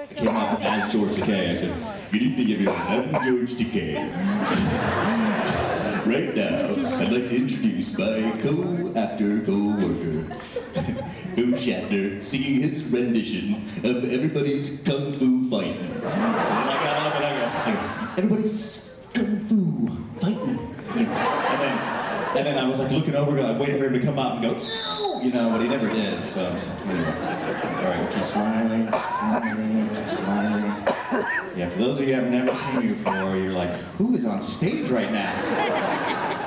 I came up as George Takei. I said, Good evening, everyone. I'm George Takei. right now, I'd like to introduce my co-actor, co-worker, Bill Shatner, singing his rendition of everybody's kung fu fighting. So I got up and I go, everybody's kung fu fighting. And then, and then I was like looking over, I waited for him to come out and go, you know, but he never did. So anyway, all right, keep smiling, smiling, keep smiling. Yeah, for those of you who have never seen me before, you're like, who is on stage right now?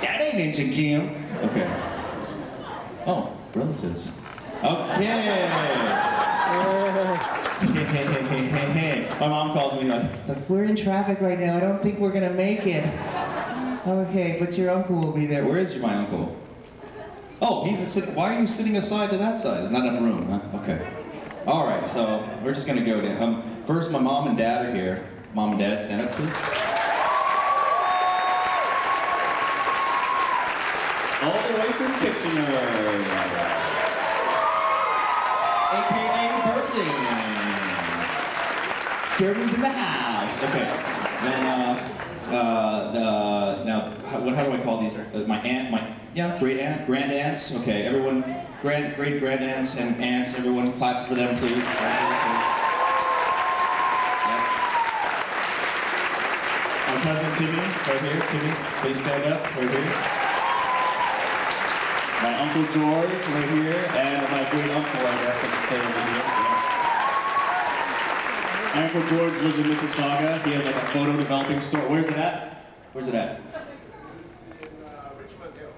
that ain't Ensign Kim. Okay. Oh, relatives. Okay. My mom calls me like, we're in traffic right now. I don't think we're gonna make it. Okay, but your uncle will be there. Where is my uncle? Oh, he's a sit- why are you sitting aside to that side? There's not enough room, huh? Okay. All right, so we're just gonna go down. Um, first, my mom and dad are here. Mom and dad, stand up, please. All the way from Kitchener. AKA Berlin. Germans in the house. Okay. Then, uh, uh, the, now, how, what, how do I call these? Uh, my aunt, my, yeah, great aunt, grand aunts. Okay, everyone, grand, great grand aunts and aunts, everyone clap for them, please. Yeah. My cousin Timmy, right here, Timmy, please stand up, right here. My Uncle George, right here, and my great uncle, I guess I could say over here. Uncle George lives in Mississauga. He has like a photo developing store. Where's it at? Where's it at?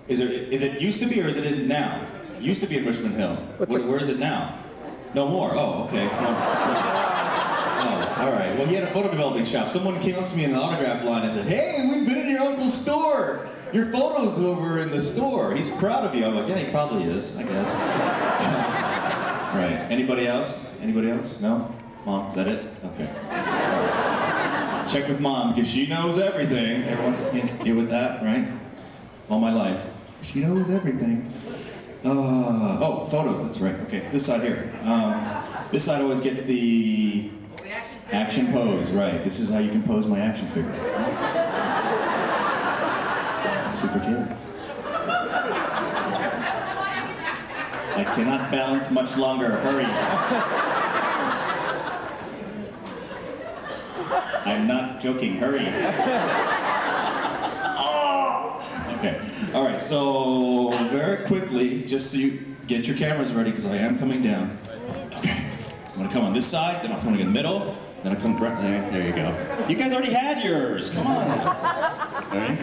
Is it, is it used to be or is it in now? It used to be in Richmond Hill. Where, where is it now? No more. Oh, okay. Oh, oh, all right. Well, he had a photo developing shop. Someone came up to me in the autograph line and said, "Hey, we've been in your uncle's store. Your photo's over in the store. He's proud of you." I'm like, "Yeah, he probably is, I guess." right. Anybody else? Anybody else? No. Mom, is that it? Okay. Check with mom because she knows everything. Everyone can deal with that, right? All my life, she knows everything. Uh, oh, photos. That's right. Okay, this side here. Um, this side always gets the action pose. Right. This is how you can pose my action figure. Super cute. I cannot balance much longer. Hurry. I'm not joking. Hurry. Oh! Okay. All right. So very quickly, just so you get your cameras ready, because I am coming down. Okay. I'm gonna come on this side, then I'm coming in the middle, then I come right there. There you go. You guys already had yours. Come on. Ready?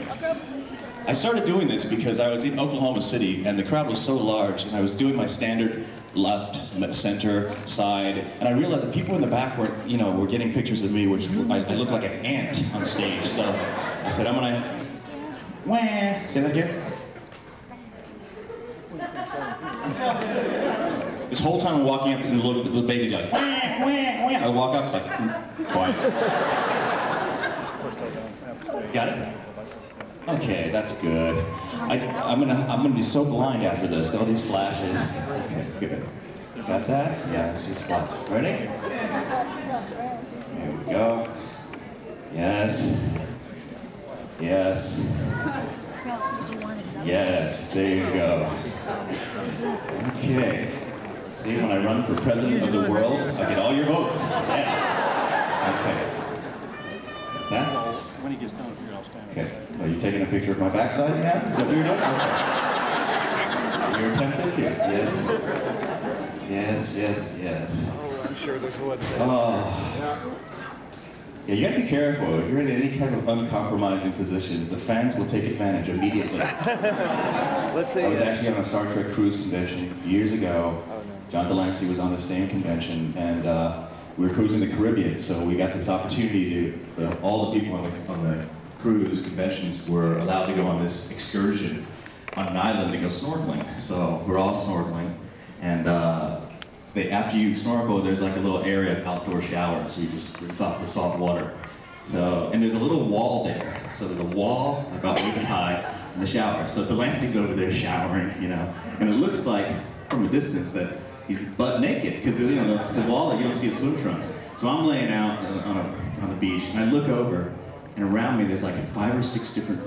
I started doing this because I was in Oklahoma City and the crowd was so large, and I was doing my standard left, center, side, and I realized that people in the back were, you know, were getting pictures of me, which I, I looked like an ant on stage. So I said, I'm gonna, wah, say that again. This whole time I'm walking up and the little, the baby's like, wah, wah, wah. I walk up, it's like, mm, quiet. Got it? Okay, that's good. I, I'm gonna I'm gonna be so blind after this. All these flashes. Okay, good. Got that? Yeah, see spots. Ready? Here we go. Yes. Yes. Yes. There you go. Okay. See, when I run for president of the world, I get all your votes. Yes. Okay. That? When he gets done. Okay. Are you taking a picture of my backside now? Is that what you're doing? Okay. You're tempted to? Yes. Yes, yes, yes. Oh, I'm sure there's one. Oh. Yeah, you gotta be careful. If you're in any kind of uncompromising position, the fans will take advantage immediately. Let's see. I was actually on a Star Trek cruise convention years ago. Oh, no. John de Lancie was on the same convention, and uh, we were cruising the Caribbean, so we got this opportunity to, uh, all the people on the, on the cruise conventions were allowed to go on this excursion on an island to go snorkeling. So we're all snorkeling, and uh, they, after you snorkel, there's like a little area of outdoor shower, so you just rinse off the salt water. So, and there's a little wall there. So there's a wall about waist high in the shower. So de Lancie's over there showering, you know, and it looks like from a distance that he's butt naked because you know the, the wall you don't see the swim trunks. So I'm laying out on a on the beach and I look over and around me there's like five or six different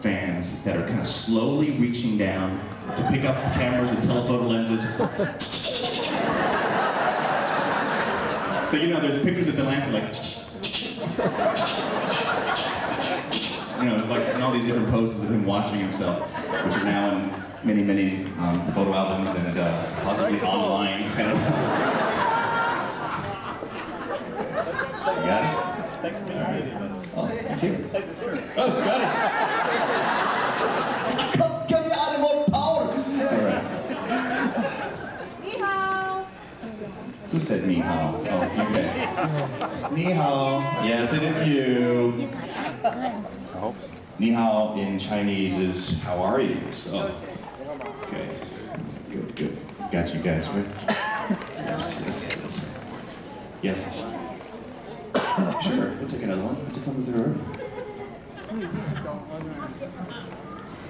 fans that are kind of slowly reaching down to pick up cameras with telephoto lenses. so you know there's pictures of de Lancie like you know, like in all these different poses of him washing himself, which are now in many, many um, photo albums and uh, possibly online. Kind of. you got it? Thanks for being here. Oh, thank you. Oh, Scotty! come, come you out more power! All right. Ni hao. Who said ni hao? Oh, okay. Ni hao. Yes, it is you. You got that good. Ni hao in Chinese is how are you? So, okay. Good, good. Got you guys, right? Yes, yes, yes. Yes. Sure, we'll take another one. Would you come with her?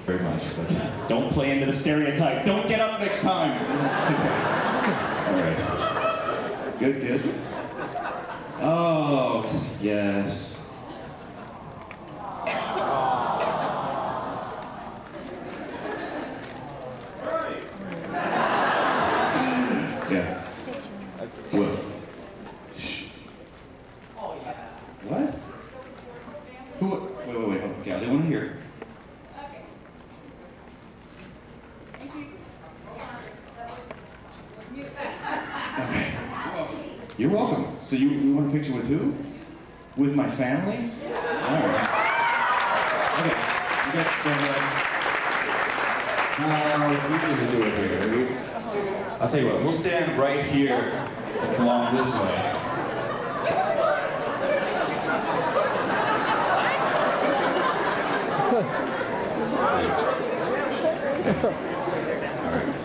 Very much, but don't play into the stereotype. Don't get up next time. All right. Good, good. Oh, yes. Yeah. What? Shh. What? Who? Wait, wait, wait. Okay, I want to hear. Okay. You're welcome. So you, you want a picture with who? With my family? All right. Okay. You guys stand up. Uh, it's easier to do it here. We- I'll tell you what, we'll stand right here along this way.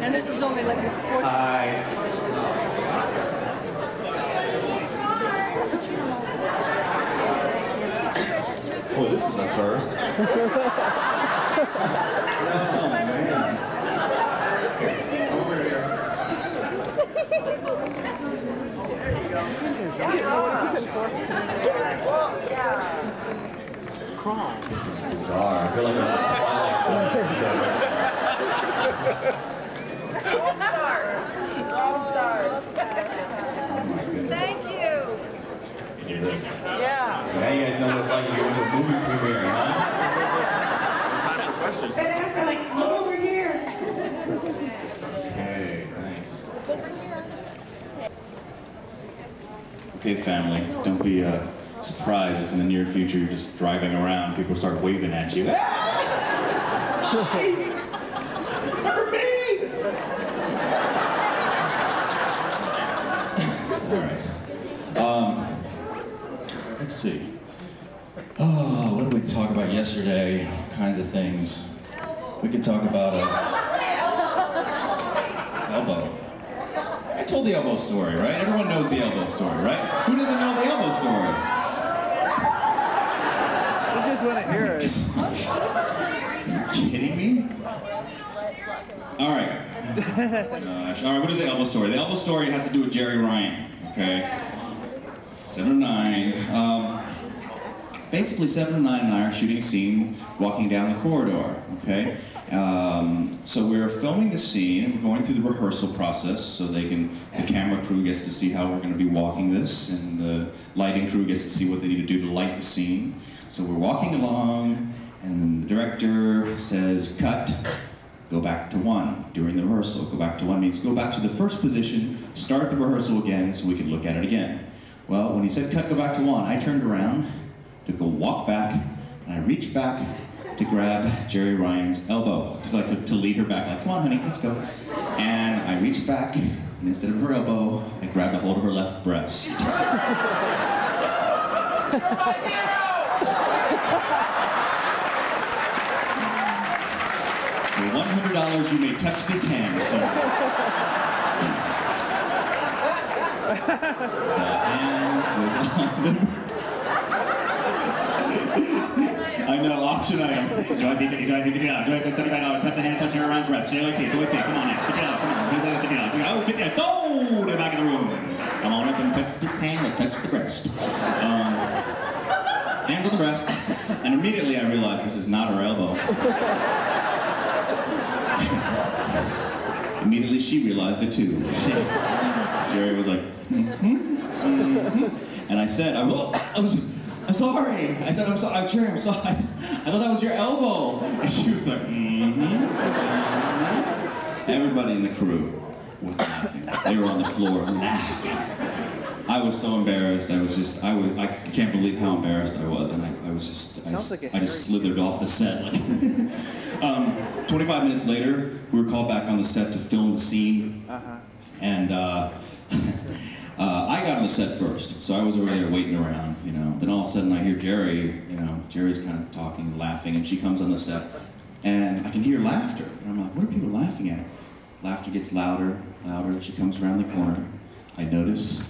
And this is only like a fourth. Hi. Boy, this is a first. oh, man. Here, over here. This is bizarre. I feel like I'm in the Twilight Zone Oh my goodness. Thank you. Yeah. Now you guys know what it's like when you went to a movie premiere, huh? Okay, nice. Okay, family, don't be uh, surprised if in the near future you're just driving around, people start waving at you. Remember me? All right. Um, let's see. Oh, what did we talk about yesterday? Kinds of things. We could talk about a elbow. I told the elbow story, right? Everyone knows the elbow story, right? Who doesn't know the elbow story? I just want to hear it. Are you kidding me? All right. Gosh. All right, what is the elbow story? The elbow story has to do with Jeri Ryan, okay? Seven of Nine. Um, basically, seven of nine and I are shooting a scene walking down the corridor, okay? Um, so we're filming the scene and we're going through the rehearsal process so they can, the camera crew gets to see how we're going to be walking this and the lighting crew gets to see what they need to do to light the scene. So we're walking along and then the director says, cut, go back to one during the rehearsal. Go back to one means go back to the first position, start the rehearsal again so we can look at it again. Well, when he said cut, go back to one, I turned around, took a walk back, and I reached back to grab Jeri Ryan's elbow, to, like, to, to lead her back, like, come on, honey, let's go. And I reached back, and instead of her elbow, I grabbed a hold of her left breast. For $100, you may touch this hand, sir. the hand was on the... I know, auction item. See 50, do I see 50 dollars? Do I see 75 dollars? Touch the hand, touching her around breast. I see it? Come on now. 50 dollars, come on. That 50 dollars? Oh, 50 dollars. Sold! To the back of the room. Come on up and touch this hand and touch the breast. Um, hands on the breast. And immediately I realized this is not her elbow. immediately she realized it too. She, Jeri was like, mm-hmm, mm-hmm. And I said, I, will, I was, I'm sorry. I said, I'm sorry, Jeri, I'm sorry. I, thought that was your elbow. And she was like, mm-hmm. mm-hmm. Everybody in the crew was laughing. They were on the floor laughing. I was so embarrassed. I was just, I was, I can't believe how embarrassed I was, and I, I was just, I, like I just slithered off the set. Like, um, 25 minutes later, we were called back on the set to film the scene, Uh-huh. and uh, uh, I got on the set first, so I was over there waiting around, you know. Then all of a sudden, I hear Jeri, you know, Jeri's kind of talking, laughing, and she comes on the set, and I can hear laughter, and I'm like, what are people laughing at? Laughter gets louder, louder. She comes around the corner. I notice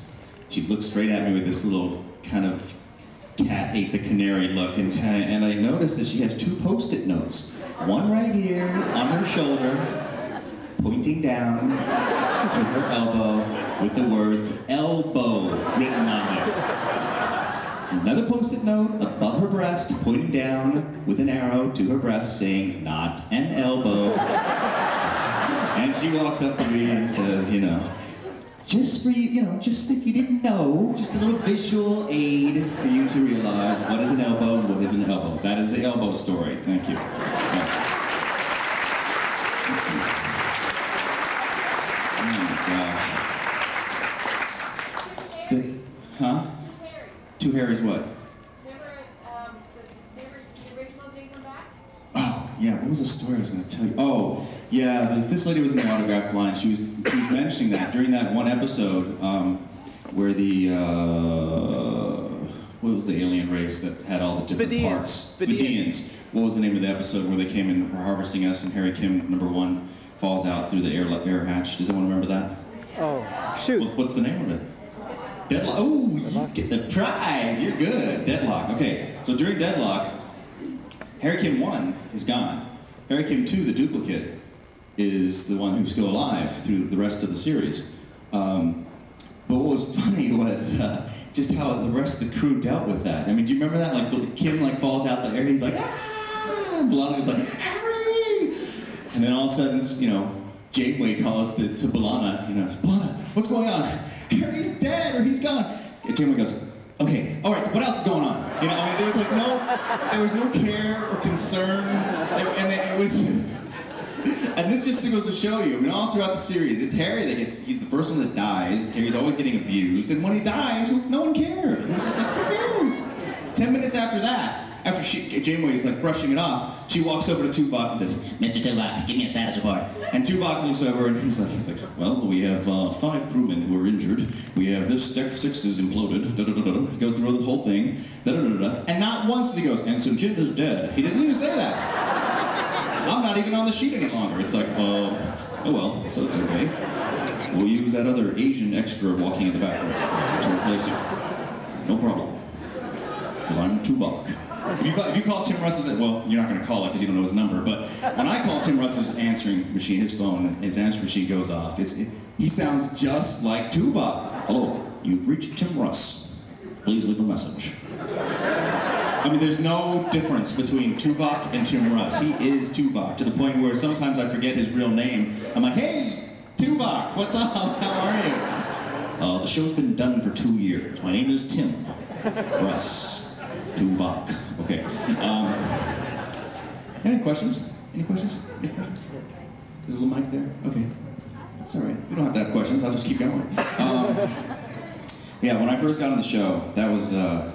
she looks straight at me with this little kind of cat ate the canary look, and, and I notice that she has two post-it notes. One right here on her shoulder, pointing down to her elbow with the words elbow written on it. Another post-it note above her breast, pointing down with an arrow to her breast, saying, not an elbow. and she walks up to me and says, you know, just for you, you know, just if you didn't know, just a little visual aid for you to realize what is an elbow and what is an elbow. That is the elbow story. Thank you. Huh? Two Harrys what? Oh, yeah, what was the story I was going to tell you? Oh, yeah, this, this lady was in the autograph line. She was, she was mentioning that during that one episode um, where the, uh, what was the alien race that had all the different Vidians. parts? Vidians. What was the name of the episode where they came in and were harvesting us and Harry Kim, number one, falls out through the air, air hatch? Does anyone remember that? Oh, shoot. What, what's the name of it? Deadlock. Oh, you get the prize. You're good. Deadlock. Okay, so during Deadlock, Harry Kim 1 is gone. Harry Kim 2, the duplicate, is the one who's still alive through the rest of the series. Um, but what was funny was uh, just how the rest of the crew dealt with that. I mean, do you remember that? Like Kim like falls out the air, he's like, ah! And B'Elanna like, Harry! And then all of a sudden, you know, Janeway calls to, to you know, B'Elanna, what's going on? Harry's dead or he's gone. And goes, okay, all right, what else is going on? You know, I mean, there was like no, there was no care or concern, and it was just, and this just goes to show you, I mean, all throughout the series, it's Harry that gets, he's the first one that dies. Harry's always getting abused, and when he dies, no one cared. It was just like, who cares? Ten minutes after that, after she, Janeway is like brushing it off, she walks over to Tuvok and says, Mr. Tuvok, give me a status report. And Tuvok looks over and he's like, he's like, well, we have uh, five crewmen who are injured. We have this deck six is imploded. Da, da, da, goes through the whole thing. And not once he goes, Ensign Kidd is dead. He doesn't even say that. I'm not even on the sheet any longer. It's like, uh, oh well, so it's okay. We'll use that other Asian extra walking in the background to replace you. No problem. Because I'm Tuvok. If you, call, if you call Tim Russ's, well, you're not going to call it because you don't know his number, but when I call Tim Russ's answering machine, his phone, his answering machine goes off. It, he sounds just like Tuvok. Hello, you've reached Tim Russ. Please leave a message. I mean, there's no difference between Tuvok and Tim Russ. He is Tuvok to the point where sometimes I forget his real name. I'm like, hey, Tuvok, what's up? How are you? Uh, the show's been done for two years. My name is Tim Russ. Tuvok. Okay. Um, any questions? Any questions? Any questions? There's a little mic there? Okay. That's all right. We don't have to have questions. I'll just keep going. Um, yeah, when I first got on the show, that was uh,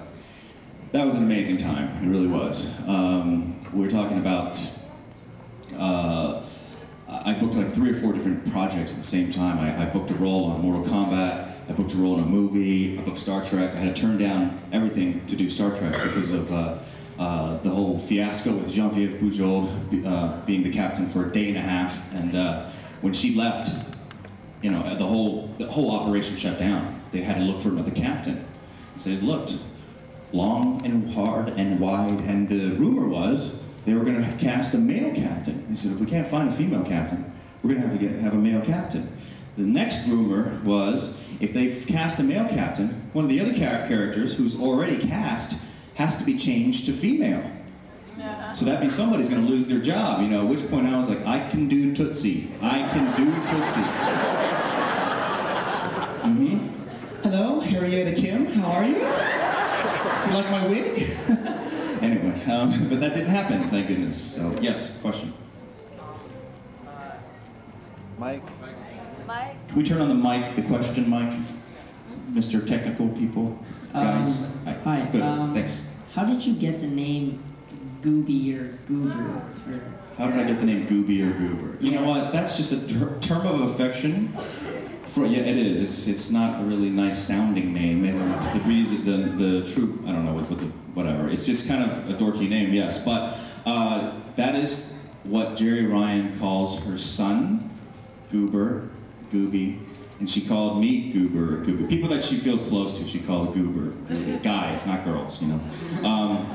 that was an amazing time. It really was. Um, we were talking about. Uh, I booked like three or four different projects at the same time. I, I booked a role on Mortal Kombat. I booked a role in a movie. I booked Star Trek. I had to turn down everything to do Star Trek because of uh, uh, the whole fiasco with Bujold uh, being the captain for a day and a half. And uh, when she left, you know, the whole the whole operation shut down. They had to look for another captain. So they looked long and hard and wide, and the rumor was they were going to cast a male captain. They said, if we can't find a female captain, we're going to have to get, have a male captain. The next rumor was if they cast a male captain, one of the other characters who's already cast has to be changed to female. So that means somebody's going to lose their job, you know. At which point I was like, I can do Tootsie. I can do Tootsie. Mm-hmm. Hello, Harrietta Kim. How are you? Do You like my wig? anyway, um, but that didn't happen, thank goodness. So yes, question. Mike. Mike. Can we turn on the mic, the question mic, Mr. Technical people, guys? Um, hi, Good. um, Thanks. How did you get the name Gooby or Goober? Or, How did I get the name Gooby or Goober? You know what? That's just a ter- term of affection. For, yeah, it is. It's it's not a really nice sounding name, and the reason the the true I don't know what, what the whatever. It's just kind of a dorky name, yes. But uh, that is what Jeri Ryan calls her son, Goober, Gooby, and she called me Goober, Goober. People that she feels close to, she calls Goober. Guys, not girls, you know. Um,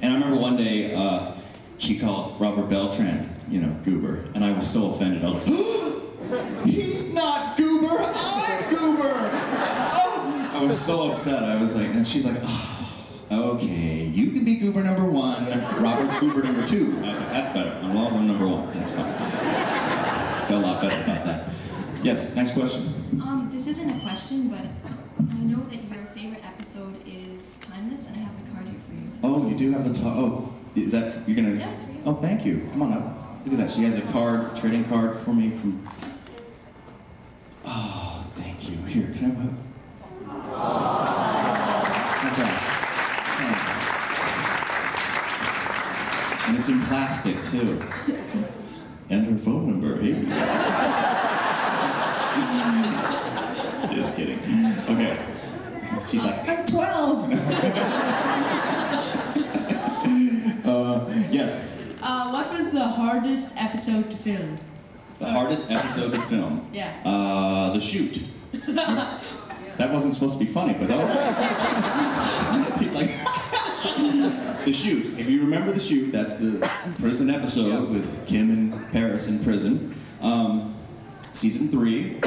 and I remember one day uh, she called Robert Beltran, you know, Goober, and I was so offended. I was like, he's not Goober, I'm Goober. Oh! I was so upset. I was like, and she's like, oh, okay, you can be Goober number one, Robert's Goober number two. I was like, that's better. As I'm number one, that's fine. So, felt a lot better about that. Yes, next question. Um, this isn't a question, but I know that your favorite episode is Timeless, and I have the card here for you. Oh, you do have the top. Oh, is that you're gonna? Yeah, it's for you. Oh, thank you. Come on up. Look at that. She has a card, trading card for me from. Oh, thank you. Here, can I have a? That's all. Thanks. And it's in plastic too. And her phone number. Hey. Just kidding. Okay. She's like, I'm 12. uh, yes. Uh, what was the hardest episode to film? The hardest episode to film. Yeah. Uh, the Chute. that wasn't supposed to be funny, but that He's like, the Chute. If you remember the Chute, that's the prison episode with Kim and Paris in prison. Um, season three.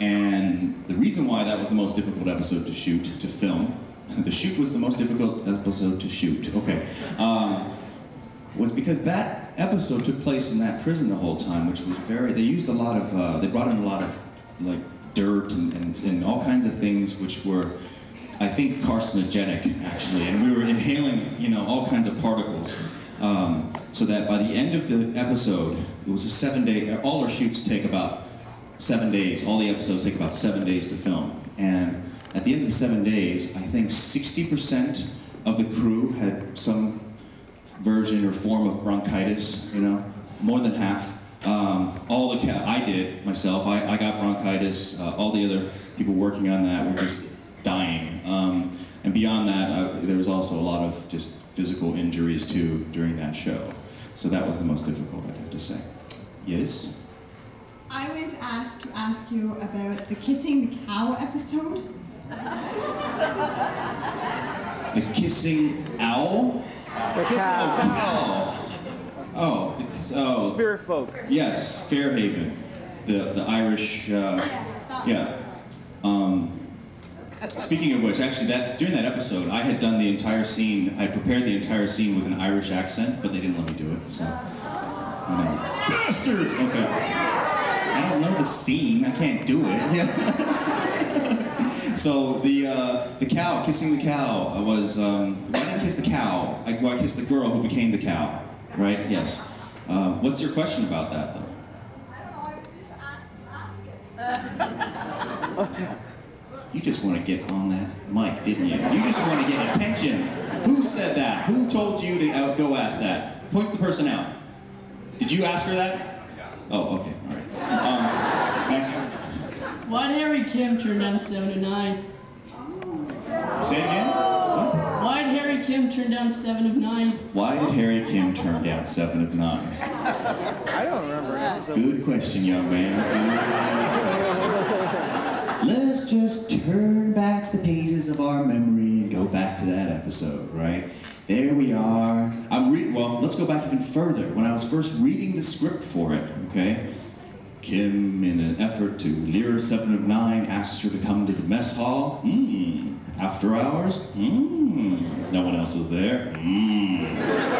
And the reason why that was the most difficult episode to shoot, to film, the Chute was the most difficult episode to shoot. Okay. Um, was because that episode took place in that prison the whole time, which was very. They used a lot of. Uh, they brought in a lot of like dirt and, and, and all kinds of things, which were, I think, carcinogenic actually, and we were inhaling, you know, all kinds of particles. Um, so that by the end of the episode, it was a seven-day. All our shoots take about seven days. All the episodes take about seven days to film, and at the end of the seven days, I think 60% of the crew had some version or form of bronchitis, you know, more than half. Um, all the ca- I did myself. I, I got bronchitis. Uh, all the other people working on that were just dying. Um, and beyond that, I, there was also a lot of just physical injuries too during that show. So that was the most difficult, I have to say. Yes. I was asked to ask you about the kissing the cow episode. The kissing owl. The cow. Cow. Oh, the kiss- oh. Spirit folk. Yes, Fairhaven, the the Irish. Uh, yeah. Um, speaking of which, actually, that during that episode, I had done the entire scene. I prepared the entire scene with an Irish accent, but they didn't let me do it. So, you know. bastards. Okay. I don't know the scene. I can't do it. Yeah. so the uh, the cow kissing the cow was. Um, why did I kiss the cow? I, well, I kissed the girl who became the cow. Right? Yes. Uh, what's your question about that, though? I don't know, I just asked ask it. Um You just want to get on that mic, didn't you? You just want to get attention. Who said that? Who told you to uh, go ask that? Point the person out. Did you ask her that? Oh, okay. All right. Next. Why did Harry Kim turn down 7 of 9? Say it again. What? Why did Harry Kim turn down 7 of 9? Why did Harry Kim turn down seven of nine? I don't remember anything. Good question, young man. Let's just turn back the pages of our memory and go back to that episode, right? There we are. I'm reading, well, let's go back even further. When I was first reading the script for it, okay? Kim, in an effort to lure Seven of Nine, asks her to come to the mess hall. Mmm. After hours? Mmm. No one else is there. Mmm.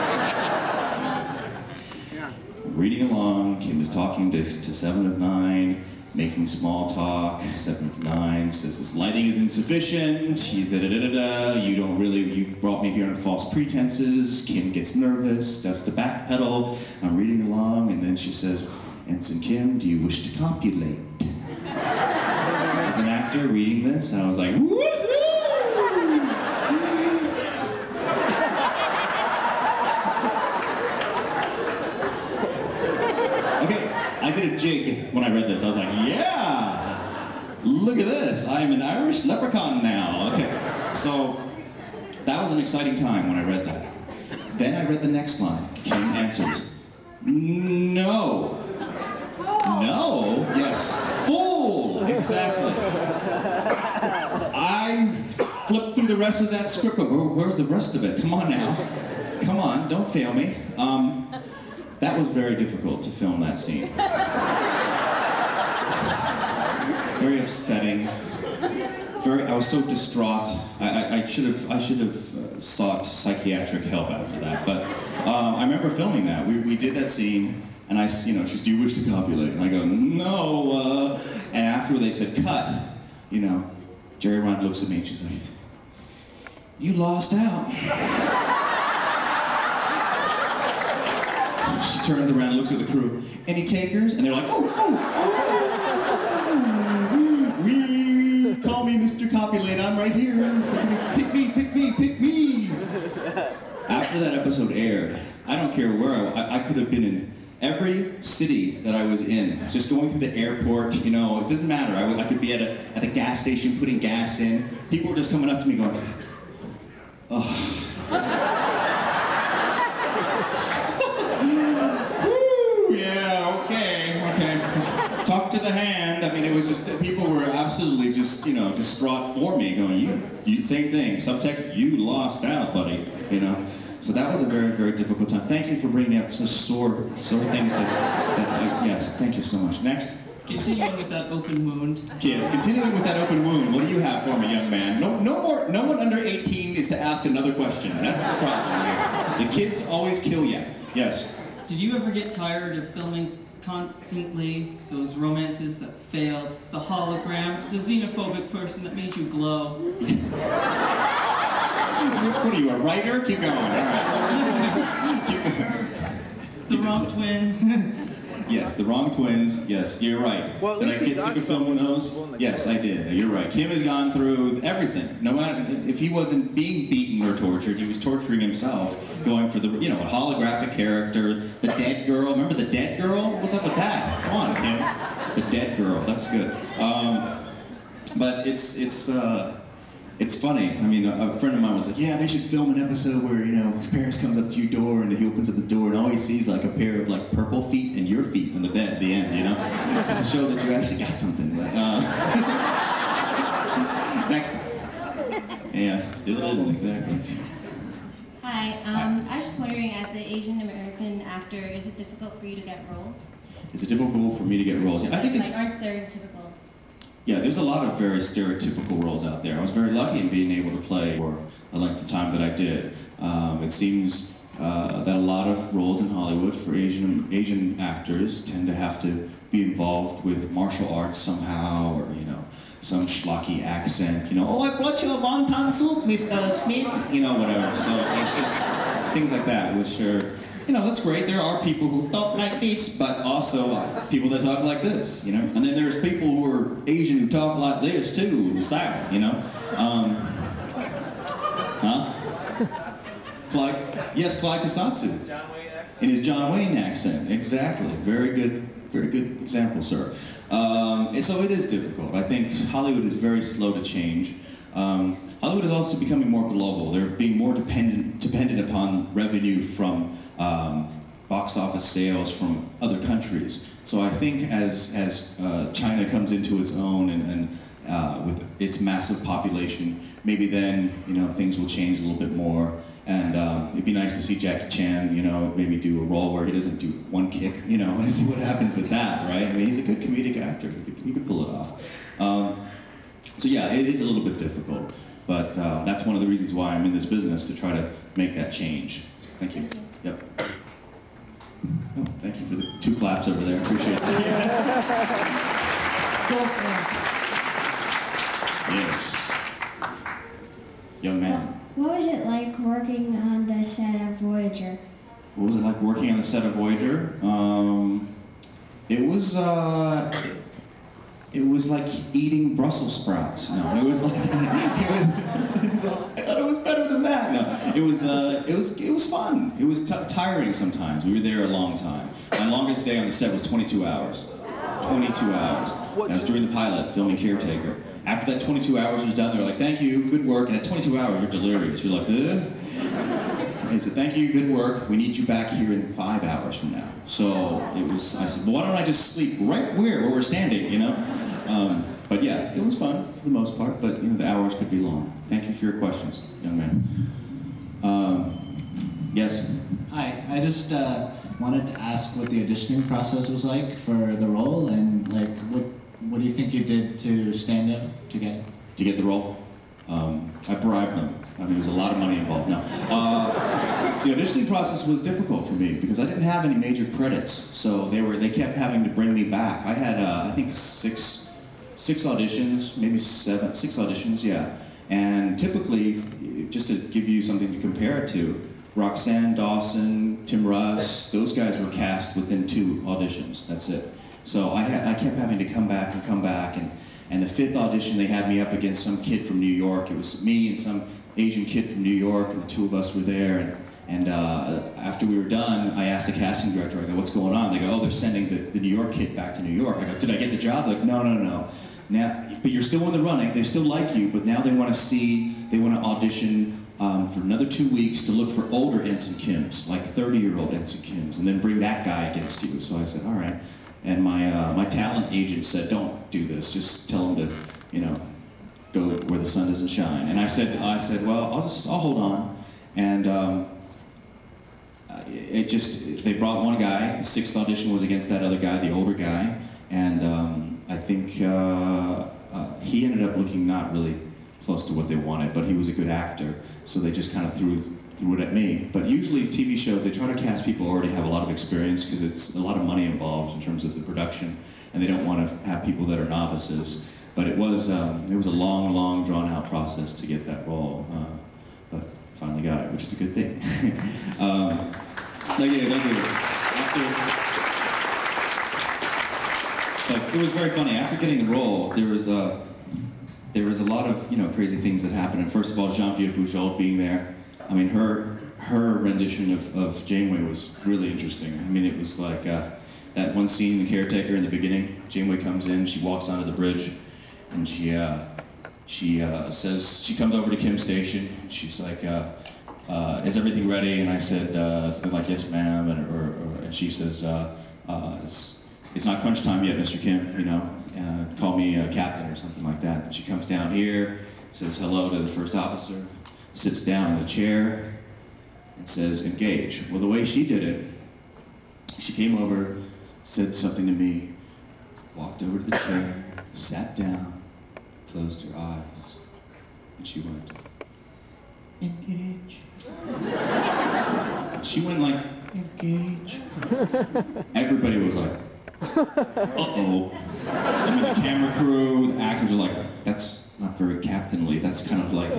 Reading along, Kim is talking to, to Seven of Nine, making small talk. Seven of Nine says this lighting is insufficient. You, da, da, da, da, da. you don't really, you've brought me here on false pretenses. Kim gets nervous, starts to backpedal. I'm reading along, and then she says, Ensign Kim, do you wish to copulate? As an actor reading this, I was like, woohoo! Okay, I did a jig when I read this. I was like, yeah! Look at this. I am an Irish leprechaun now. Okay, so that was an exciting time when I read that. Then I read the next line. Kim answers, no. No? Yes. Fool! Exactly. I flipped through the rest of that script, where's the rest of it? Come on now. Come on, don't fail me. Um, that was very difficult to film that scene. Very upsetting. Very, I was so distraught. I, I, I should have, I should have uh, sought psychiatric help after that. But um, I remember filming that. We, we did that scene, and I, you know, she's, do you wish to copulate? And I go, no. Uh, and after they said cut, you know, Jeri Ryan looks at me and she's like, you lost out. She turns around and looks at the crew. Any takers? And they're like, oh, oh, oh, we call me Mr. Copulate. I'm right here. Pick me, pick me, pick me. After that episode aired, I don't care where I, I, I could have been in every city that I was in, just going through the airport. You know, it doesn't matter. I could be at a at the gas station putting gas in. People were just coming up to me going, Woo, yeah, okay, okay. Talk to the hand. I mean, it was just that people were absolutely just, you know, distraught for me, going, you, you same thing. Subtext, you lost out, buddy. You know. So that was a very, very difficult time. Thank you for bringing up such sore, sore things that, that I, yes, thank you so much. Next. Continuing with that open wound. Yes, continuing with that open wound, what do you have for me, young man? No, no more. No one under 18 is to ask another question. That's the problem here. The kids always kill you. Yes. Did you ever get tired of filming constantly those romances that failed? The hologram, the xenophobic person that made you glow. What are you, a writer? Keep going. All right. Keep going. The wrong twin. Yes, the wrong twins. Yes, you're right. Well, did I get sick of filming those? Yes, I did. You're right. Kim has gone through everything. No matter if he wasn't being beaten or tortured, he was torturing himself, going for the you know a holographic character, the dead girl. Remember the dead girl? What's up with that? Come on, Kim. The dead girl. That's good. Um, but it's it's. Uh, it's funny. I mean, a, a friend of mine was like, "Yeah, they should film an episode where you know Paris comes up to your door and he opens up the door and all he sees like a pair of like purple feet and your feet on the bed at the end, you know, just to show that you actually got something." But uh, next, yeah, still didn't exactly. Hi, um, I was just wondering, as an Asian American actor, is it difficult for you to get roles? Is it difficult for me to get roles? Yeah, I think it's like aren't stereotypical. Yeah, there's a lot of very stereotypical roles out there. I was very lucky in being able to play for the length of time that I did. Um, it seems uh, that a lot of roles in Hollywood for Asian Asian actors tend to have to be involved with martial arts somehow, or you know, some schlocky accent. You know, oh, I brought you a wonton soup, Mr. Smith. You know, whatever. So it's just things like that, which are you know, that's great. There are people who talk like this, but also people that talk like this, you know. And then there's people who are Asian who talk like this too in the South, you know. Um, huh? Clyde, yes, Clyde Kusatsu. In his John Wayne accent, exactly. Very good, very good example, sir. Um, and so it is difficult. I think Hollywood is very slow to change. Um, Hollywood is also becoming more global. They're being more dependent dependent upon revenue from um, box office sales from other countries. So I think as as uh, China comes into its own and, and uh, with its massive population, maybe then you know things will change a little bit more. And um, it'd be nice to see Jackie Chan, you know, maybe do a role where he doesn't do one kick, you know, and see what happens with that, right? I mean, he's a good comedic actor. He could, he could pull it off. Um, so yeah, it is a little bit difficult, but uh, that's one of the reasons why I'm in this business to try to make that change. Thank you. Yep. Oh, thank you for the two claps over there. Appreciate it. yes. Young man. What was it like working on the set of Voyager? What was it like working on the set of Voyager? Um, it was uh, it was like eating Brussels sprouts. No, it was like it was, it was I thought it was better than that. No, it was uh, it was it was fun. It was t- tiring sometimes. We were there a long time. My longest day on the set was 22 hours. 22 hours. And I was during the pilot filming Caretaker. After that 22 hours was done, they were like, "Thank you, good work." And at 22 hours, you're delirious. You're like, Ugh. And he said, "Thank you, good work. We need you back here in five hours from now." So it was. I said, "Well, why don't I just sleep right where where we're standing?" You know. Um, but yeah, it was fun for the most part. But you know, the hours could be long. Thank you for your questions, young man. Um, yes. Hi, I just uh, wanted to ask what the auditioning process was like for the role, and like what what do you think you did to stand up to get it? To get the role, um, I bribed them. I mean, there was a lot of money involved. Now, uh, the auditioning process was difficult for me because I didn't have any major credits, so they were they kept having to bring me back. I had uh, I think six six auditions, maybe seven, six auditions, yeah. And typically, just to give you something to compare it to, Roxann Dawson, Tim Russ, those guys were cast within two auditions. That's it. So I, I kept having to come back and come back, and, and the fifth audition they had me up against some kid from New York. It was me and some Asian kid from New York, and the two of us were there. And, and uh, after we were done, I asked the casting director, I go, what's going on? They go, oh, they're sending the, the New York kid back to New York. I go, did I get the job? They're like, no, no, no. Now, but you're still in the running. They still like you, but now they want to see, they want to audition um, for another two weeks to look for older Ensign Kims, like 30-year-old Ensign Kims, and then bring that guy against you. So I said, all right. And my uh, my talent agent said, don't do this. Just tell him to, you know, go where the sun doesn't shine. And I said, I said, well, I'll just I'll hold on. And um, it just they brought one guy. The sixth audition was against that other guy, the older guy, and um, I think uh, uh, he ended up looking not really close to what they wanted, but he was a good actor. So they just kind of threw threw it at me. But usually TV shows they try to cast people who already have a lot of experience because it's a lot of money involved in terms of the production, and they don't want to have people that are novices. But it was um, it was a long, long, drawn out process to get that role. Uh, but finally got it, which is a good thing. um, thank you, thank you. After, it was very funny. After getting the role, there was a there was a lot of you know crazy things that happened. And first of all, Geneviève Bujold being there. I mean, her her rendition of, of Janeway was really interesting. I mean, it was like uh, that one scene The Caretaker in the beginning. Janeway comes in, she walks onto the bridge, and she uh, she uh, says she comes over to Kim's station. She's like, uh, uh, "Is everything ready?" And I said uh, something like, "Yes, ma'am," and, or, or, and she says, uh, "It's it's not crunch time yet, Mr. Kim. You know, call me captain or something like that." And she comes down here, says hello to the first officer, sits down in a chair, and says, "Engage." Well, the way she did it, she came over, said something to me, walked over to the chair, sat down, closed her eyes, and she went, engage. she went like, engage. Everybody was like, uh-oh. I mean, the camera crew, the actors are like, that's not very captainly. That's kind of like,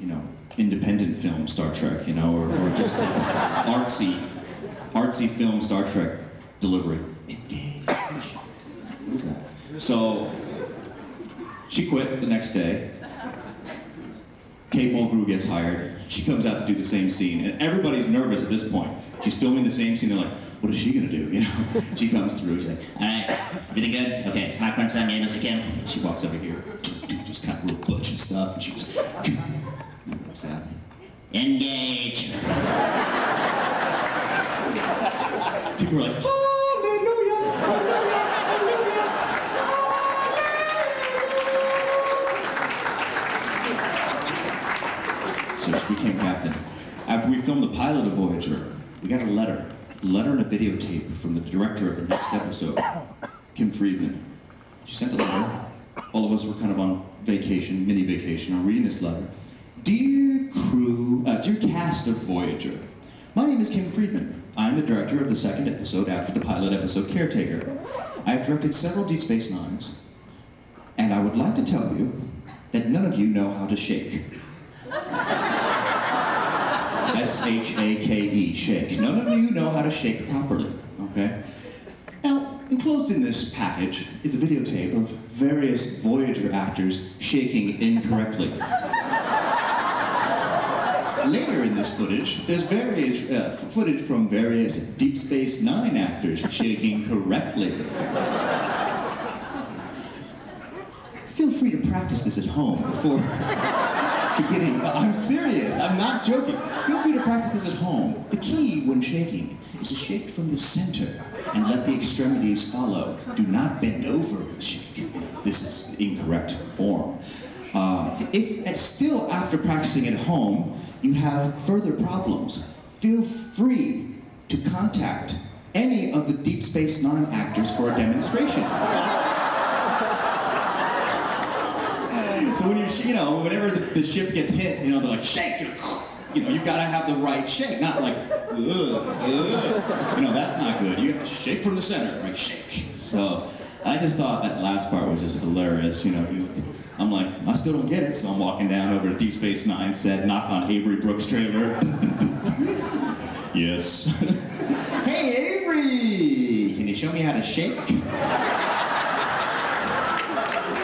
you know, independent film Star Trek, you know, or, or just like artsy, artsy film Star Trek delivery. Engage. What is that? So, she quit the next day. Kate Mulgrew gets hired. She comes out to do the same scene, and everybody's nervous at this point. She's filming the same scene. They're like, "What is she gonna do?" You know? she comes through. She's like, "All right, everything good? Okay, it's not crunch time yet, Mr. Kim." She walks over here, just kind of real butch and stuff, and she's, "What's that?" Engage. People were like, "Hallelujah, After we filmed the pilot of Voyager, we got a letter, a letter and a videotape from the director of the next episode, Kim Friedman. She sent a letter. All of us were kind of on vacation, mini vacation, and reading this letter. Dear crew, uh, dear cast of Voyager, my name is Kim Friedman. I'm the director of the second episode after the pilot episode Caretaker. I have directed several Deep Space Nines, and I would like to tell you that none of you know how to shake. S H A K E, shake. None of you know how to shake properly, okay? Now, enclosed in this package is a videotape of various Voyager actors shaking incorrectly. Later in this footage, there's various uh, footage from various Deep Space Nine actors shaking correctly. Feel free to practice this at home before beginning. I'm serious, I'm not joking. Feel free to practice this at home. The key when shaking is to shake from the center and let the extremities follow. Do not bend over and shake. This is incorrect form. Uh, if still after practicing at home you have further problems, feel free to contact any of the Deep Space Nine actors for a demonstration. So when you're, you know, whenever the, the ship gets hit, you know, they're like, shake, you know, you know, you've got to have the right shake, not like, ugh, ugh. You know, that's not good. You have to shake from the center, right? Shake. So I just thought that last part was just hilarious. You know, you, I'm like, I still don't get it, so I'm walking down over to Deep Space Nine set, knock on Avery Brooks' trailer. yes. hey, Avery! Can you show me how to shake?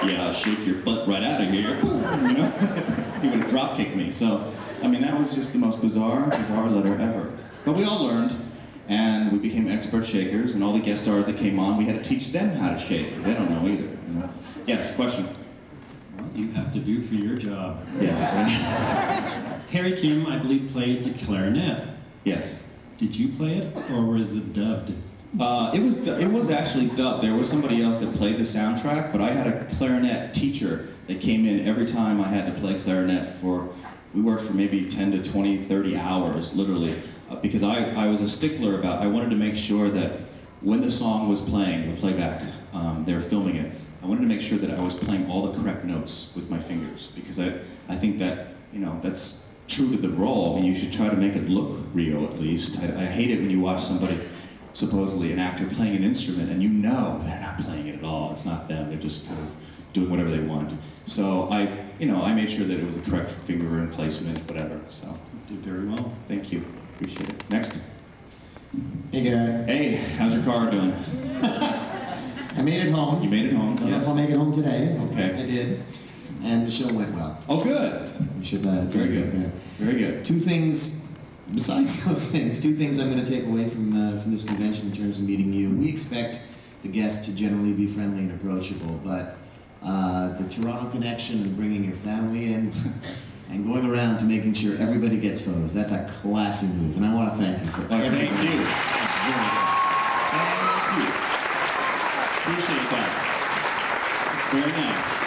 Yeah, I'll shake your butt right out of here. You know? he would have drop kicked me. So, I mean, that was just the most bizarre, bizarre letter ever. But we all learned, and we became expert shakers, and all the guest stars that came on, we had to teach them how to shake, because they don't know either. You know? Yes, question? What you have to do for your job. Yes. Harry Kim, I believe, played the clarinet. Yes. Did you play it, or was it dubbed? Uh, it was it was actually dubbed. There was somebody else that played the soundtrack, but I had a clarinet teacher that came in every time I had to play clarinet for. We worked for maybe 10 to 20, 30 hours, literally, uh, because I, I was a stickler about. I wanted to make sure that when the song was playing, the playback, um, they were filming it. I wanted to make sure that I was playing all the correct notes with my fingers because I, I think that you know that's true to the role. Mean, you should try to make it look real at least. I, I hate it when you watch somebody supposedly an actor playing an instrument and you know they're not playing it at all. It's not them. They're just kind of doing whatever they want. So I, you know, I made sure that it was the correct finger and placement, whatever. So did very well. Thank you. Appreciate it. Next. Hey, Gary. Hey, how's your car doing? I made it home. You made it home. Don't know yes. if I'll make it home today. Okay. I did. And the show went well. Oh, good. We should uh, Very good. Very good. Two things, besides those things, two things I'm going to take away from uh, from this convention in terms of meeting you. We expect the guests to generally be friendly and approachable, but uh, the Toronto connection and bringing your family in and going around to making sure everybody gets photos, that's a classy move, and I want to thank you for Oh, thank you. Thank you. Appreciate that. Very nice.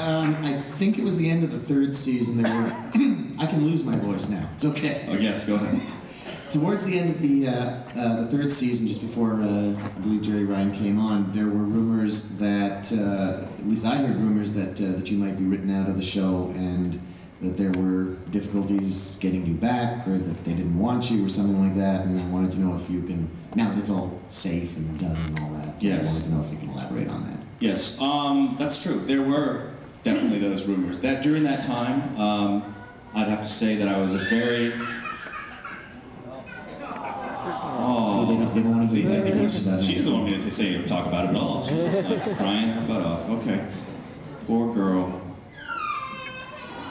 Um, I think it was the end of the third season, there were, I can lose my voice now, it's okay. Oh, yes, go ahead. Towards the end of the, uh, uh, the third season, just before uh, I believe Jeri Ryan came on, there were rumors that, uh, at least I heard rumors that, uh, that you might be written out of the show and that there were difficulties getting you back or that they didn't want you or something like that. And I wanted to know if you can, now that it's all safe and done and all that, Yes. I wanted to know if you can elaborate on that. Yes, um, that's true. There were definitely those rumors. That during that time, um, I'd have to say that I was a very. Oh, So they don't- they don't wanna see, that- she doesn't want me to say or talk about it at all. She's just like crying her butt off. Okay, poor girl.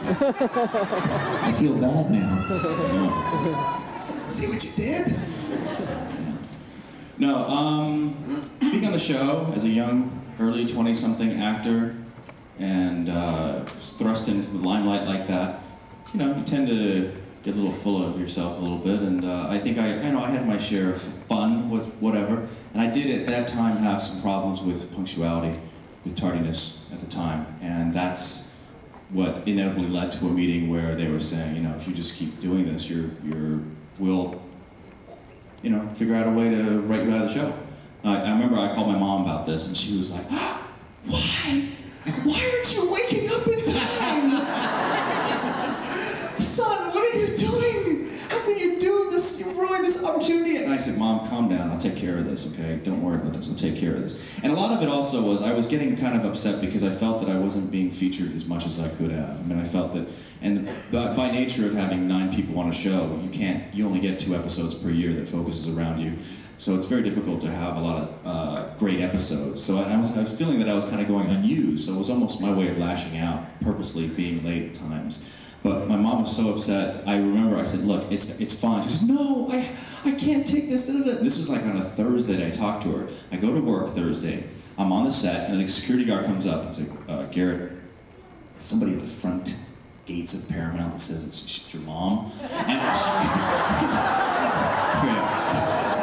I feel bad now. See what you did? No, um, being on the show as a young, early 20-something actor and uh, thrust into the limelight like that, you know, you tend to get a little full of yourself a little bit. And uh, I think I, I know I had my share of fun with whatever. And I did at that time have some problems with punctuality, with tardiness at the time. And that's what inevitably led to a meeting where they were saying, you know, if you just keep doing this, you're, you're, we'll, you know, figure out a way to write you out of the show. I, I remember I called my mom about this, and she was like, why? Why aren't you waking up in time? Son, what are you doing? How can you do this? You ruined this opportunity. And I said, Mom, calm down. I'll take care of this, okay? Don't worry about this. I'll take care of this. And a lot of it also was I was getting kind of upset because I felt that I wasn't being featured as much as I could have. I mean, I felt that, and by, by nature of having nine people on a show, you can't, you only get two episodes per year that focuses around you. So it's very difficult to have a lot of uh, great episodes. So I was, I was feeling that I was kind of going unused. So it was almost my way of lashing out, purposely being late at times. But my mom was so upset. I remember I said, "Look, it's it's fine." She goes, "No, I I can't take this." This was like on a Thursday. That I talked to her. I go to work Thursday. I'm on the set, and the security guard comes up and says, uh, "Garrett, somebody at the front gates of Paramount says it's, it's your mom." And she,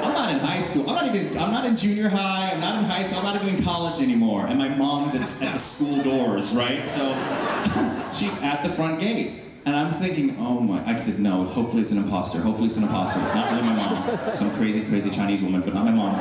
I'm not in high school. I'm not even. I'm not in junior high. I'm not in high school. I'm not even in college anymore. And my mom's at, at the school doors, right? So she's at the front gate. And I'm thinking, oh my, I said, no, hopefully it's an imposter. Hopefully it's an imposter. It's not really my mom. Some crazy, crazy Chinese woman, but not my mom.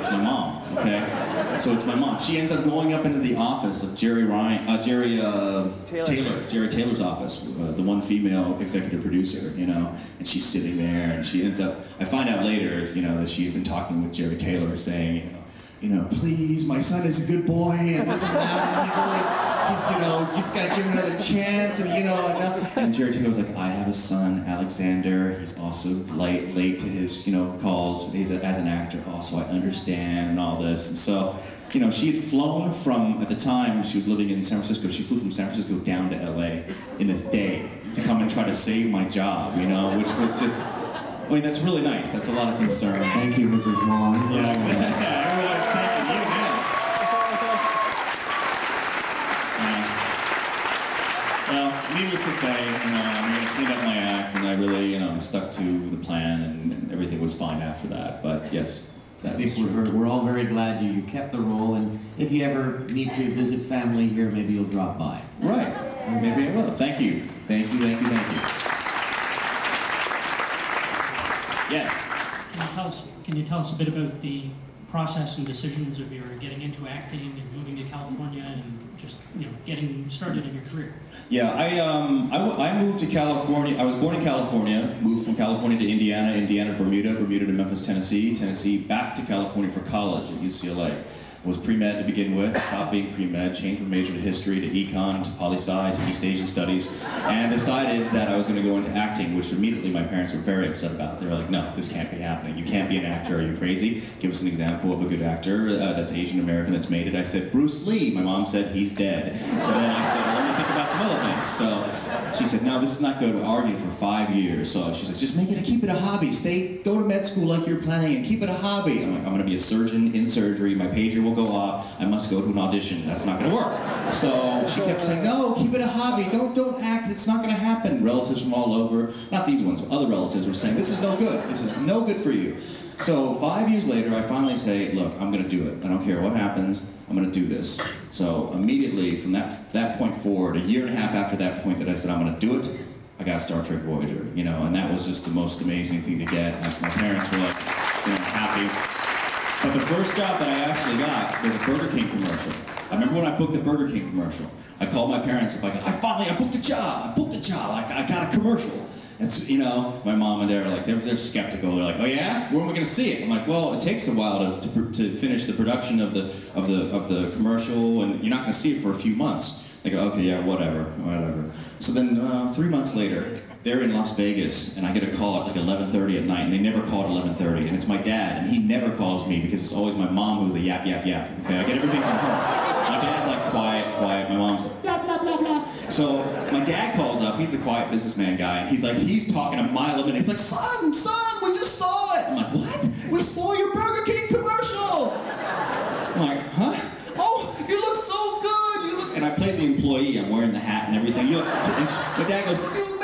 It's my mom, okay? So it's my mom. She ends up going up into the office of Jeri Ryan, uh, Jeri uh, Taylor. Taylor. Jeri Taylor's office, uh, the one female executive producer, you know, and she's sitting there and she ends up, I find out later, you know, that she had been talking with Jeri Taylor saying, you know, you know, please, my son is a good boy, and this and that, and he really, he's, you know, he's got to give him another chance, and you know, and, and Jeri Taylor was like, I have a son, Alexander, he's also late, late to his, you know, calls, he's a, as an actor, also, I understand, and all this, and so, you know, she had flown from, at the time, she was living in San Francisco, she flew from San Francisco down to LA in this day to come and try to save my job, you know, which was just, I mean, that's really nice. That's a lot of concern. Thank you, Mrs. Wang. for Yeah, needless to say, you know, I mean, I cleaned up my act, and I really, you know, stuck to the plan, and, and everything was fine after that. But yes, I think we're, we're all very glad you, you kept the role, and if you ever need to visit family here, maybe you'll drop by. Right. Maybe I will. Thank you. Thank you. Thank you. Thank you. Yes. Can you tell us, can you tell us a bit about the process and decisions of your getting into acting and moving to California and just, you know, getting started in your career? Yeah, I, um, I, I moved to California. I was born in California, moved from California to Indiana, Indiana, Bermuda, Bermuda to Memphis, Tennessee, Tennessee back to California for college at UCLA. Was pre-med to begin with, stopped being pre-med, changed from major to history, to econ, to poli-sci, to East Asian studies, and decided that I was going to go into acting, which immediately my parents were very upset about. They were like, no, this can't be happening. You can't be an actor. Are you crazy? Give us an example of a good actor uh, that's Asian American that's made it. I said, Bruce Lee. My mom said, he's dead. So then I said, let me think about some other things. So she said, no, this is not good. We argued for five years. So she says, just make it a, keep it a hobby. Stay, go to med school like you're planning and keep it a hobby. I'm like, I'm going to be a surgeon in surgery. My pager will go off. I must go to an audition. That's not going to work. So she kept saying, no, keep it a hobby. Don't, don't act. It's not going to happen. Relatives from all over, not these ones, other relatives were saying, this is no good. This is no good for you. So five years later, I finally say, look, I'm going to do it. I don't care what happens. I'm going to do this. So immediately from that that point forward, a year and a half after that point that I said I'm going to do it, I got Star Trek Voyager. You know, and that was just the most amazing thing to get. My, parents were like, you know, happy. But the first job that I actually got was a Burger King commercial. I remember when I booked the Burger King commercial. I called my parents. I'm like, I finally, I booked a job. I booked a job. I, I got a commercial. It's, you know, my mom and dad are like, they're, they're skeptical. They're like, oh yeah, when are we going to see it? I'm like, well, it takes a while to, to, to finish the production of the, of, the, of the commercial, and you're not going to see it for a few months. They go, okay, yeah, whatever, whatever. So then uh, three months later, they're in Las Vegas, and I get a call at like 11:30 at night, and they never call at 11:30, and it's my dad, and he never calls me because it's always my mom who's a yap yap yap. Okay, I get everything from her. My dad's like quiet, quiet. My mom's like, blah blah. So my dad calls up. He's the quiet businessman guy. and He's like, he's talking a mile a minute. He's like, son, son, we just saw it. I'm like, what? We saw your Burger King commercial. I'm like, huh? Oh, you look so good. You look. And I played the employee. I'm wearing the hat and everything. You look, and my dad goes,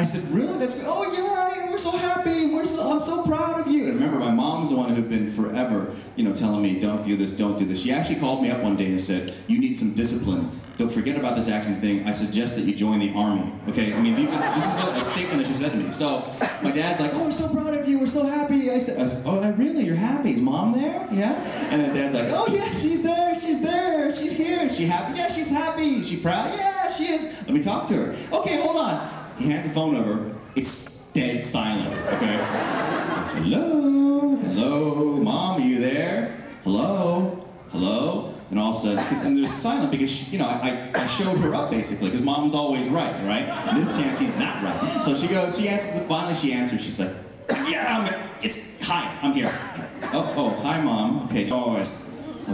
I said, really? That's good. Oh, right. We're so happy. We're so, I'm so proud of you. And remember, my mom's the one who'd been forever, you know, telling me, don't do this, don't do this. She actually called me up one day and said, you need some discipline. Don't forget about this acting thing. I suggest that you join the army. Okay? I mean, these are, this is a, a statement that she said to me. So my dad's like, oh, we're so proud of you. We're so happy. I said, I said oh, really? You're happy? Is mom there? Yeah? And then dad's like, oh, yeah, she's there. She's there. She's here. Is she happy? Yeah, she's happy. Is she proud? Yeah, she is. Let me talk to her. Okay, hold on. He hands the phone over. It's dead silent. Okay? Hello? Hello? Mom, are you there? Hello? Hello? And all of a sudden, and there's silent because, she, you know, I, I showed her up basically, because mom's always right, right? And this chance she's not right. So she goes, she answers, finally she answers, she's like, yeah, I'm, it's, hi, I'm here. Oh, oh, hi mom, okay. Oh,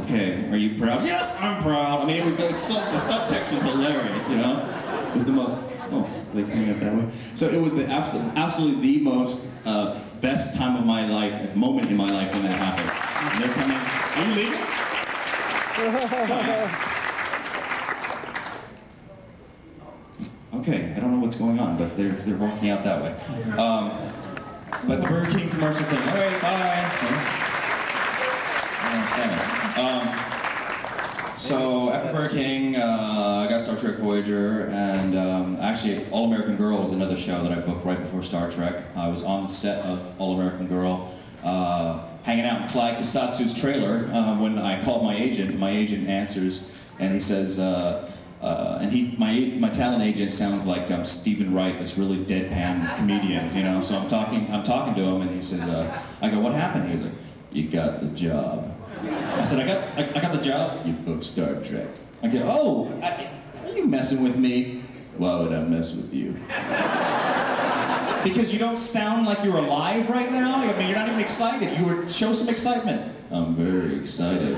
okay, are you proud? Yes, I'm proud. I mean, it was, the, the subtext was hilarious, you know? It was the most, oh, coming up that way? So it was the absolute, absolutely the most uh, best time of my life, moment in my life when that happened. And they're coming, are you leaving? Okay, I don't know what's going on, but they're, they're working out that way. Um, but the Burger King commercial thing, all right, bye. Um, so after Burger King, uh, I got Star Trek Voyager, and um, actually All American Girl was another show that I booked right before Star Trek. I was on the set of All American Girl, uh, hanging out in Clyde Kusatsu's trailer uh, when I called my agent. My agent answers, and he says, uh, uh, and he, my, my talent agent sounds like um, Steven Wright, this really deadpan comedian, you know. So I'm talking, I'm talking to him, and he says, uh, I go, what happened? He's like, you got the job. I said, I got, I, I got the job. You booked Star Trek. I go, oh, I, are you messing with me? Why would I mess with you? because you don't sound like you're alive right now. I mean, you're not even excited. You were show some excitement. I'm very excited.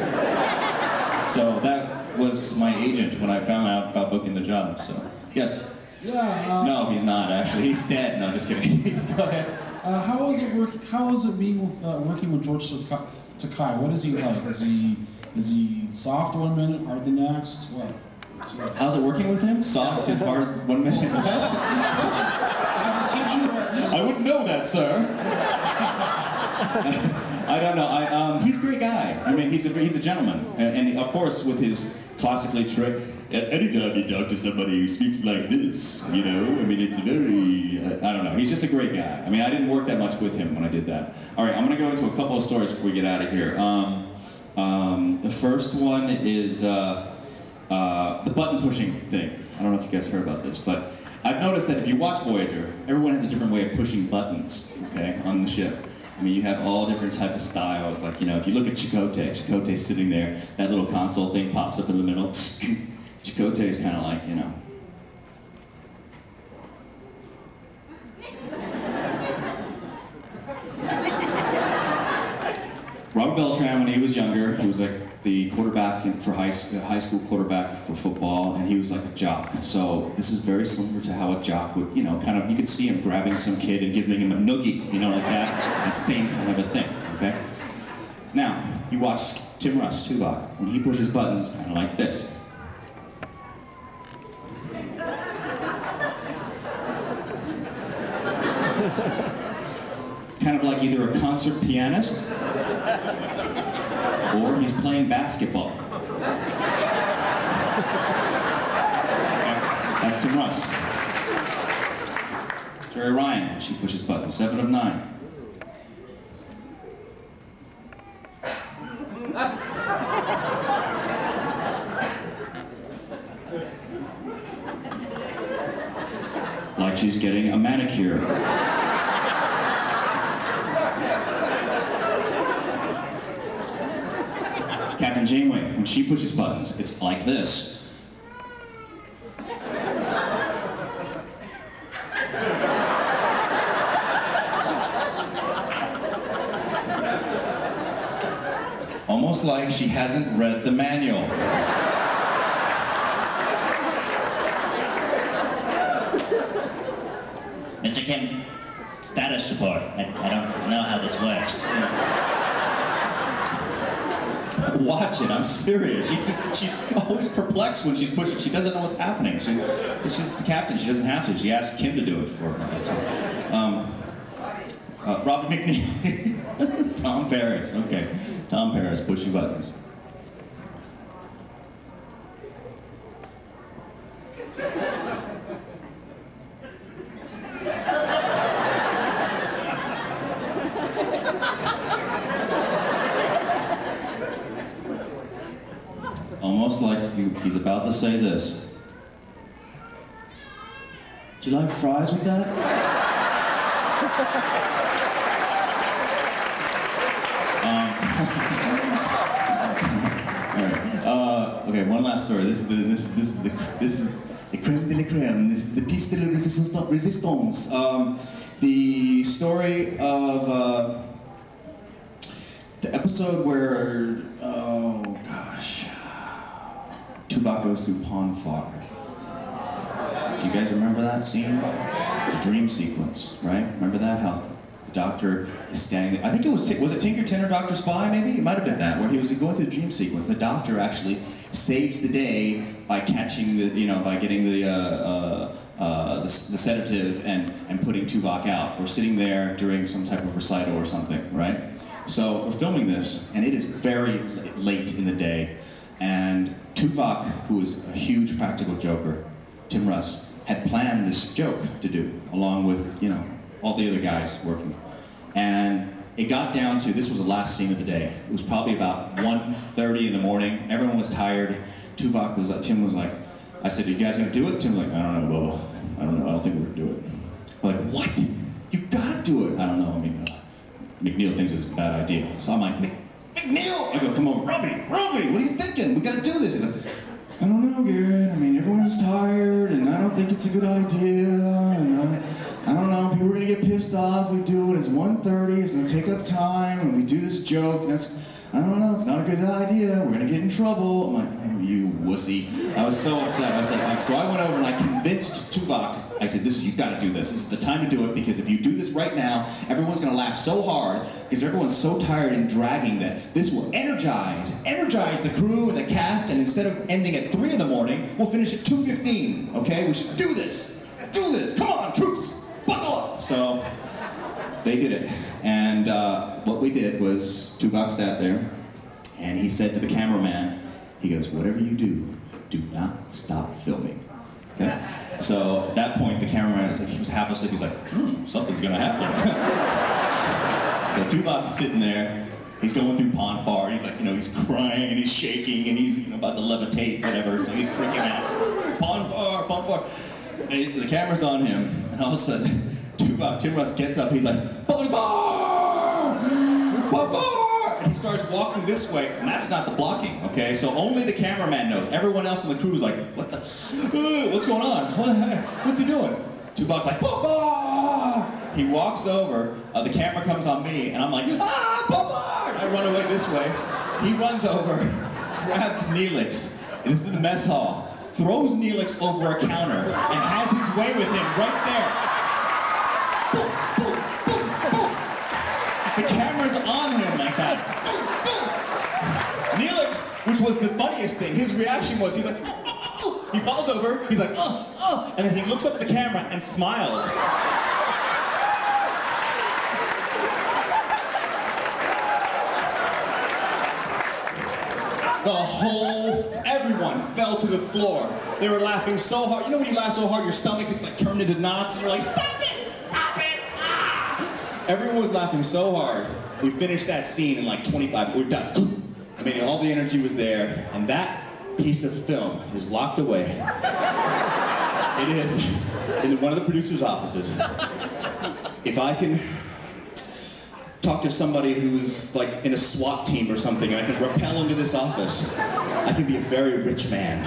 so that was my agent when I found out about booking the job. So yes. Yeah. Uh, No, he's not actually. He's dead. No, just kidding. Go ahead. Uh, how was it work? How was it being with, uh, working with George Takei? What is he like? Is he is he soft one minute, hard the next? What? How's it working with him? Soft and hard. One minute. I wouldn't know that, sir. I don't know. I, um, he's a great guy. I mean, he's a he's a gentleman, and, and of course, with his classically trick. At any time you talk to somebody who speaks like this, you know, I mean, it's very, I don't know. He's just a great guy. I mean, I didn't work that much with him when I did that. All right, I'm going to go into a couple of stories before we get out of here. Um, um, the first one is uh, uh, the button pushing thing. I don't know if you guys heard about this, but I've noticed that if you watch Voyager, everyone has a different way of pushing buttons, okay, on the ship. I mean, you have all different type of styles. Like, you know, if you look at Chakotay, Chakotay's sitting there, that little console thing pops up in the middle. Chakotay's kind of like, you know. Robert Beltran, when he was younger, he was like the quarterback for high, s- uh, high school quarterback for football, and he was like a jock. So this is very similar to how a jock would, you know, kind of, you could see him grabbing some kid and giving him a noogie, you know, like that. That same kind of a thing, okay? Now, you watch Tim Russ, Tuvok, when he pushes buttons, kind of like this. Kind of like either a concert pianist or he's playing basketball. That's Tim Russ. Jeri Ryan, she pushes buttons, seven of nine. Like she's getting a manicure. Captain Janeway, when she pushes buttons, it's like this. Almost like she hasn't read the manual. Mr. Kim, status report. I, I don't know how this works. Watch it. I'm serious. She just she's always perplexed when she's pushing. She doesn't know what's happening. She's so she's the captain. She doesn't have to. She asked Kim to do it for her. That's all. Um, uh, Robert McNeill. Tom Paris. Okay. Tom Paris pushing buttons. Almost like he- he's about to say this. Do you like fries with that? Right. Uh, okay, one last story. This is the this is this is the this is the creme de la creme. This is the piece de la resistance. Um, the story of uh, the episode where oh gosh, Tuvok goes through pon farr. Do you guys remember that scene? It's a dream sequence, right? Remember that? How the doctor is standing there. I think it was, was it Tinkerton or Dr. Spy, maybe? It might have been that, where he was going through the dream sequence. The doctor actually saves the day by catching the, you know, by getting the, uh, uh, uh, the, the sedative and, and putting Tuvok out. We're sitting there during some type of recital or something, right? So we're filming this, and it is very late in the day, and Tuvok, who is a huge practical joker, Tim Russ, had planned this joke to do, along with, you know, all the other guys working. And it got down to, this was the last scene of the day. It was probably about 1.30 in the morning. Everyone was tired. Tuvok was, Tim was like, I said, you guys gonna do it? Tim was like, I don't know, Bubba. I don't know, I don't think we're gonna do it. I'm like, what? You gotta do it. I don't know, I mean, uh, McNeill thinks it's a bad idea. So I'm like, "Mc- McNeill! I go, come on, Robbie, Robbie, what are you thinking? We gotta do this. Like, I don't know, Garrett. I mean, everyone's tired, and I don't think it's a good idea. And I, I don't know. People are gonna get pissed off. We do it. It's 1.30. It's gonna take up time, and we do this joke. and That's I don't know. It's not a good idea. We're gonna get in trouble. I'm like, you wussy. I was so upset. I said, like, so I went over and I convinced Tuvok. I said, this is you got to do this. This is the time to do it because if you do this right now, everyone's gonna laugh so hard because everyone's so tired and dragging that this will energize, energize the crew and the cast. And instead of ending at three in the morning, we'll finish at 2:15. Okay? We should do this. Do this. Come on, troops, buckle up. So they did it. And uh, what we did was Tuvok sat there, and he said to the cameraman, he goes, whatever you do, do not stop filming. Okay? So at that point, the cameraman was like, he was half asleep. He's like, hmm, something's gonna happen. so is sitting there. He's going through pon farr. He's like, you know, he's crying and he's shaking and he's you know, about to levitate, whatever. So he's freaking out. Pon farr, far. And the camera's on him, and all of a sudden, Tuvok, Tim Russ gets up. He's like, pon farr, far, starts walking this way. And that's not the blocking, okay? So only the cameraman knows. Everyone else in the crew is like, what the? What's going on? What's he doing? Tuvok's like. He walks over. Uh, the camera comes on me, and I'm like, ah. I run away this way. He runs over, grabs Neelix. This is the mess hall. Throws Neelix over a counter and has his way with him right there. Was the funniest thing, his reaction was he's like, "Oh, oh, oh." he falls over, he's like, oh, oh, and then he looks up at the camera and smiles. The whole, everyone fell to the floor. They were laughing so hard. You know when you laugh so hard, your stomach is like turned into knots, and you're like, stop it, stop it, ah! Everyone was laughing so hard. We finished that scene in like 25, we're done. I mean, all the energy was there, and that piece of film is locked away. It is in one of the producer's offices. If I can talk to somebody who's like in a SWAT team or something, and I can rappel into this office, I can be a very rich man.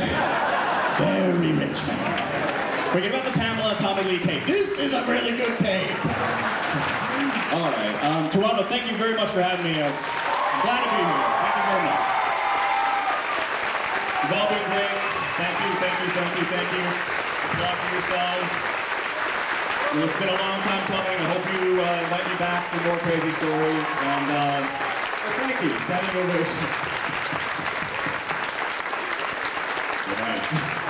Very rich man. Forget about the Pamela Tommy Lee tape. This is a really good tape. All right, um, Toronto, thank you very much for having me. Uh, Glad to be here. Thank you very much. You've all been great. Thank you, thank you, thank you, thank you. Applaud for yourselves. It's been a long time coming. I hope you uh, invite me back for more crazy stories. And uh, well, thank you. Standing ovation. Good night.